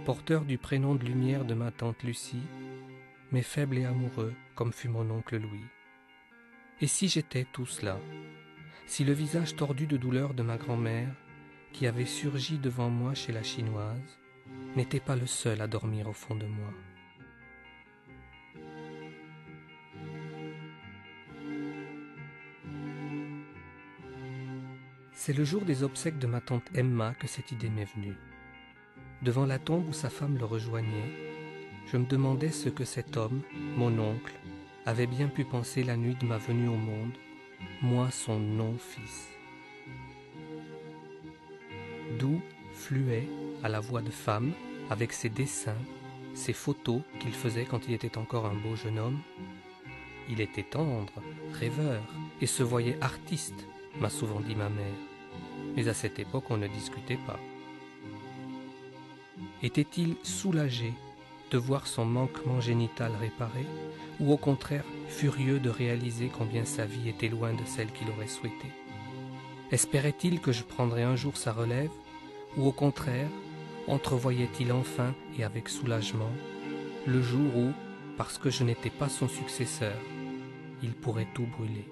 [SPEAKER 1] porteur du prénom de lumière de ma tante Lucie, mais faible et amoureux comme fut mon oncle Louis. Et si j'étais tout cela, si le visage tordu de douleur de ma grand-mère, qui avait surgi devant moi chez la chinoise, n'était pas le seul à dormir au fond de moi. C'est le jour des obsèques de ma tante Emma que cette idée m'est venue. Devant la tombe où sa femme le rejoignait, je me demandais ce que cet homme, mon oncle, avait bien pu penser la nuit de ma venue au monde, moi son non-fils. D'où fluait, à la voix de femme, avec ses dessins, ses photos qu'il faisait quand il était encore un beau jeune homme. Il était tendre, rêveur, et se voyait artiste, m'a souvent dit ma mère. Mais à cette époque on ne discutait pas. Était-il soulagé de voir son manquement génital réparé, ou au contraire furieux de réaliser combien sa vie était loin de celle qu'il aurait souhaitée? Espérait-il que je prendrais un jour sa relève, ou au contraire entrevoyait-il enfin, et avec soulagement, le jour où, parce que je n'étais pas son successeur, il pourrait tout brûler?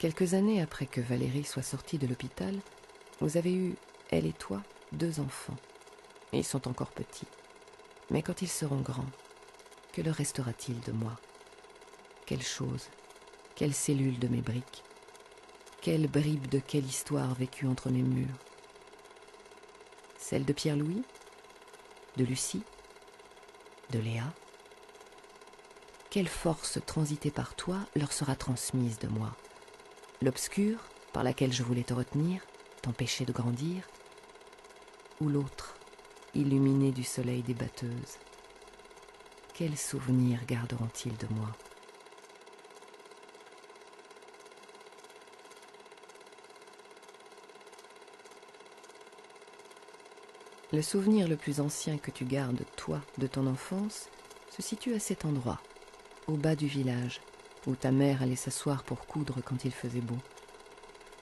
[SPEAKER 2] Quelques années après que Valérie soit sortie de l'hôpital, vous avez eu, elle et toi, deux enfants. Ils sont encore petits. Mais quand ils seront grands, que leur restera-t-il de moi? Quelle chose Quelle cellule de mes briques? Quelle bribe de quelle histoire vécue entre mes murs? Celle de Pierre-Louis? De Lucie? De Léa? Quelle force transitée par toi leur sera transmise de moi? L'obscur, par laquelle je voulais te retenir, t'empêcher de grandir, ou l'autre, illuminé du soleil des batteuses. Quels souvenirs garderont-ils de moi? Le souvenir le plus ancien que tu gardes, toi, de ton enfance, se situe à cet endroit, au bas du village, où ta mère allait s'asseoir pour coudre quand il faisait beau.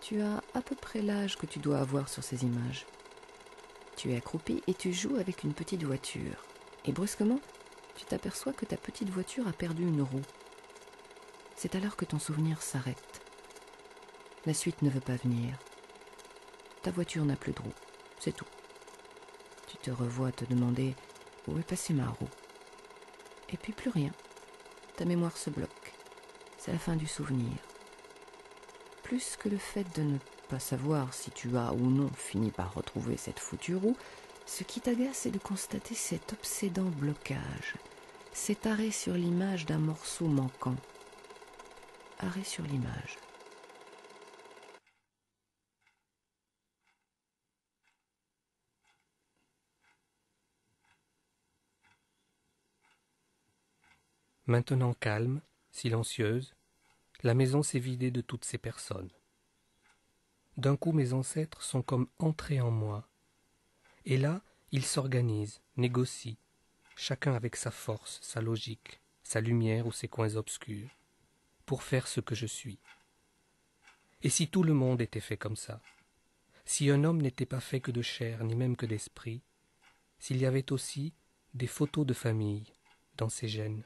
[SPEAKER 2] Tu as à peu près l'âge que tu dois avoir sur ces images. Tu es accroupi et tu joues avec une petite voiture. Et brusquement, tu t'aperçois que ta petite voiture a perdu une roue. C'est alors que ton souvenir s'arrête. La suite ne veut pas venir. Ta voiture n'a plus de roue, c'est tout. Tu te revois te demander où est passée ma roue. Et puis plus rien. Ta mémoire se bloque c'est la fin du souvenir. Plus que le fait de ne pas savoir si tu as ou non fini par retrouver cette foutue roue, ce qui t'agace est de constater cet obsédant blocage, cet arrêt sur l'image d'un morceau manquant. Arrêt sur l'image.
[SPEAKER 1] Maintenant calme, silencieuse, la maison s'est vidée de toutes ces personnes. D'un coup mes ancêtres sont comme entrés en moi. Et là, ils s'organisent, négocient, chacun avec sa force, sa logique, sa lumière ou ses coins obscurs, pour faire ce que je suis. Et si tout le monde était fait comme ça Si un homme n'était pas fait que de chair, ni même que d'esprit, s'il y avait aussi des photos de famille dans ses gènes